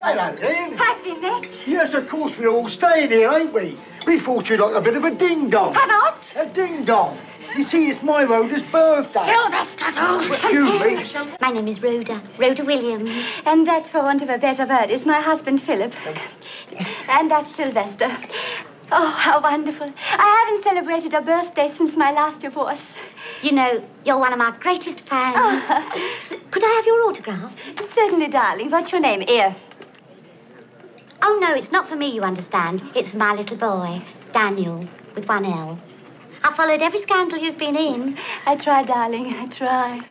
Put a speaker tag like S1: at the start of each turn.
S1: Hello, then.
S2: Have we met?
S1: Yes, of course, we're all staying here, ain't we? We thought you'd like a bit of a ding-dong.
S2: Have what?
S1: A ding-dong. You see, it's my Rhoda's birthday.
S2: Sylvester Dawson.
S1: Excuse me.
S3: My name is Rhoda, Rhoda Williams.
S2: And that, for want of a better word, is my husband, Philip. And that's Sylvester. Oh, how wonderful. I haven't celebrated a birthday since my last divorce.
S3: You know, you're one of my greatest fans. Oh. Could I have your autograph?
S2: Certainly, darling. What's your name? Here.
S3: No, it's not for me, you understand. It's for my little boy, Daniel, with one L. I followed every scandal you've been in.
S2: I try, darling. I try.